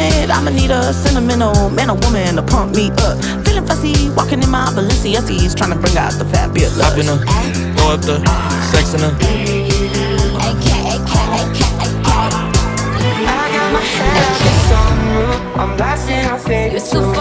minute, I'ma need a sentimental man or woman to pump me up. Feeling fussy, walking in my Balenciagas, trying to bring out the fat bit. I've throw up the sex in a. I got my head out the sunroof. I'm blasting off Vegas.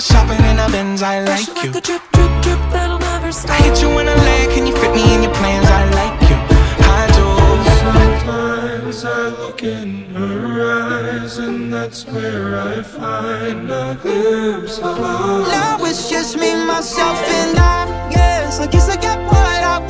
out shopping in a Benz, I like you. like a drip, drip, drip that'll never stop I hit you in a leg, can you fit me in your plans? I like you, I do Sometimes I look in her eyes And that's where I find a glimpse of love. Now it's just me, myself, and I. Yes, I guess I get what I want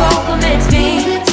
welcome, it's me.